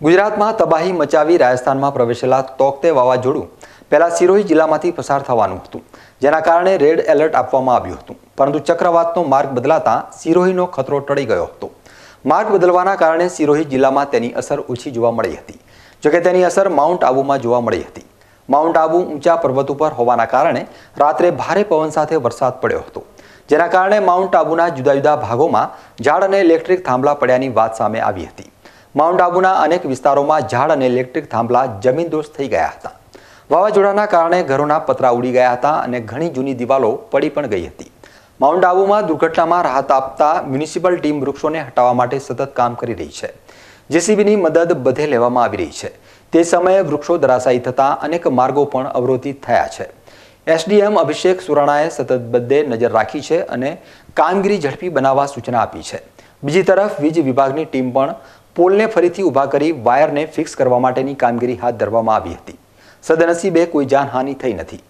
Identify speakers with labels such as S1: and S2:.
S1: ગુજરાતમાં તબાહી મચાવી રાજસ્થાનમાં પ્રવેશેલા તોકતે વાવાઝોડું પહેલા સિરોહી જિલ્લામાંથી પસાર થવાનું હતું, જેના કારણે રેડ એલર્ટ આપવામાં આવ્યું હતું. પરંતુ ચક્રવાતનો માર્ગ બદલાતા સિરોહીનો ખતરો ટળી ગયો હતો. માર્ગ બદલવાના કારણે સિરોહી જિલ્લામાં તેની અસર ઓછી જોવા મળી હતી, જોકે તેની અસર માઉન્ટ આબુમાં જોવા મળી હતી. માઉન્ટ આબુ ઊંચા પર્વત ઉપર હોવાના કારણે રાત્રે ભારે પવન સાથે વરસાદ પડ્યો હતો, જેના કારણે માઉન્ટ આબુના જુદા જુદા ભાગોમાં ઝાડ અને ઇલેક્ટ્રિક થાંભલા પડ્યાની વાત સામે આવી હતી. માઉન્ટ આબુના અનેક વિસ્તારોમાં ઝાડ અને ઇલેક્ટ્રિક થાંભલા જમીનદોસ્ત થઈ ગયા હતા. વાવાઝોડાના કારણે ઘરોના પતરા ઉડી ગયા હતા અને ઘણી જૂની દિવાલો પડી પણ ગઈ હતી. માઉન્ટ આબુમાં દુર્ઘટનામાં રાહત આપતા મ્યુનિસિપલ ટીમ વૃક્ષોને હટાવવા માટે સતત કામ કરી રહી છે. જેસીબીની મદદ બધે લેવામાં આવી રહી છે. તે સમયે વૃક્ષો ધરાશાયી થતાં અનેક માર્ગો પણ અવરોધિત થયા છે. એસડીએમ અભિષેક સુરાણાએ સતત બધે નજર રાખી છે અને કામગીરી ઝડપી બનાવવા સૂચના આપી છે. બીજી તરફ વીજ વિભાગની ટીમ પણ પોલને ફરીથી ઊભા કરી વાયરને ફિક્સ કરવા માટેની કામગીરી હાથ ધરવામાં આવી હતી. સદનસીબે કોઈ જાનહાનિ થઈ નથી.